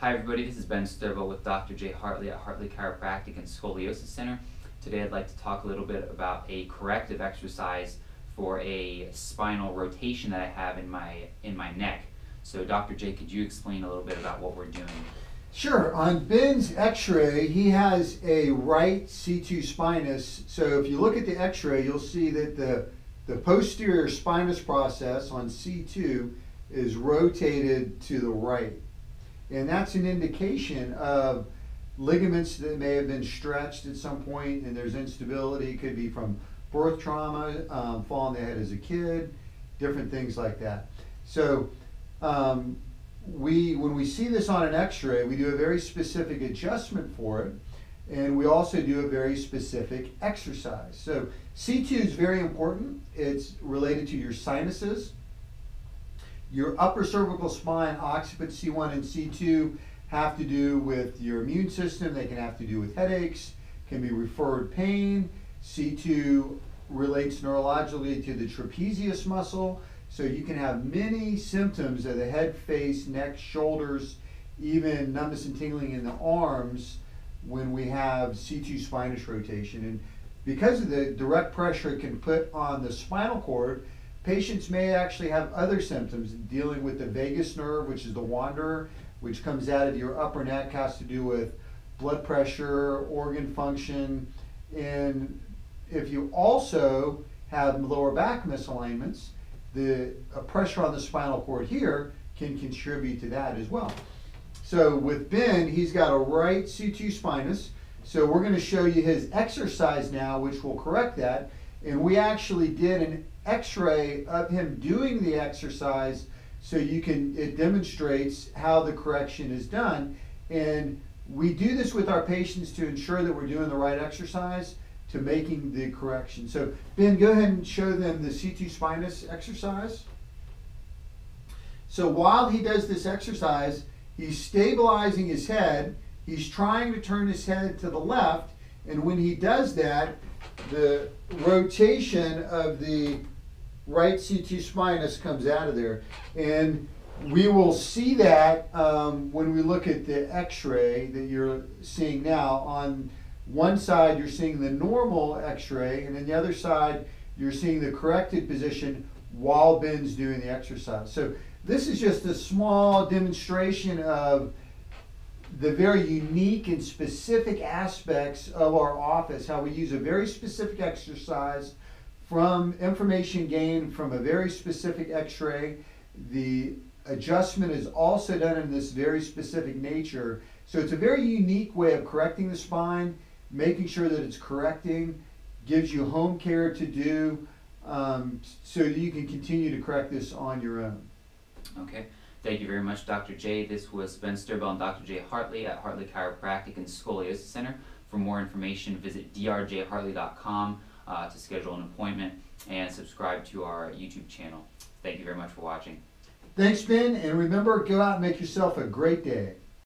Hi everybody, this is Ben Sturbo with Dr. Jay Hartley at Hartley Chiropractic and Scoliosis Center. Today I'd like to talk a little bit about a corrective exercise for a spinal rotation that I have in my in my neck. So Dr. Jay, could you explain a little bit about what we're doing? Sure. On Ben's x-ray, he has a right C2 spinous. So if you look at the x-ray, you'll see that the, the posterior spinous process on C2 is rotated to the right. And that's an indication of ligaments that may have been stretched at some point and there's instability. It could be from birth trauma, um, falling the head as a kid, different things like that. So um, we, when we see this on an x-ray, we do a very specific adjustment for it. And we also do a very specific exercise. So C2 is very important. It's related to your sinuses. Your upper cervical spine, occiput C1 and C2 have to do with your immune system. They can have to do with headaches, can be referred pain. C2 relates neurologically to the trapezius muscle. So you can have many symptoms of the head, face, neck, shoulders, even numbness and tingling in the arms when we have C2 spinous rotation. And because of the direct pressure it can put on the spinal cord, patients may actually have other symptoms dealing with the vagus nerve, which is the wanderer, which comes out of your upper neck, has to do with blood pressure, organ function. And if you also have lower back misalignments, the pressure on the spinal cord here can contribute to that as well. So with Ben, he's got a right C2 spinous. So we're going to show you his exercise now, which will correct that. And we actually did an x-ray of him doing the exercise so you can, it demonstrates how the correction is done. And we do this with our patients to ensure that we're doing the right exercise to making the correction. So Ben, go ahead and show them the C2 spinous exercise. So while he does this exercise, he's stabilizing his head. He's trying to turn his head to the left. And when he does that, the rotation of the right C2 spinous comes out of there. And we will see that um, when we look at the x-ray that you're seeing now on one side you're seeing the normal x-ray and then the other side you're seeing the corrected position while Ben's doing the exercise. So this is just a small demonstration of the very unique and specific aspects of our office, how we use a very specific exercise from information gained from a very specific x-ray. The adjustment is also done in this very specific nature. So it's a very unique way of correcting the spine making sure that it's correcting, gives you home care to do, um, so that you can continue to correct this on your own. Okay. Thank you very much, Dr. J. This was Ben Sturbo and Dr. J. Hartley at Hartley Chiropractic and Scoliosis Center. For more information, visit drjhartley.com uh, to schedule an appointment and subscribe to our YouTube channel. Thank you very much for watching. Thanks, Ben, and remember, go out and make yourself a great day.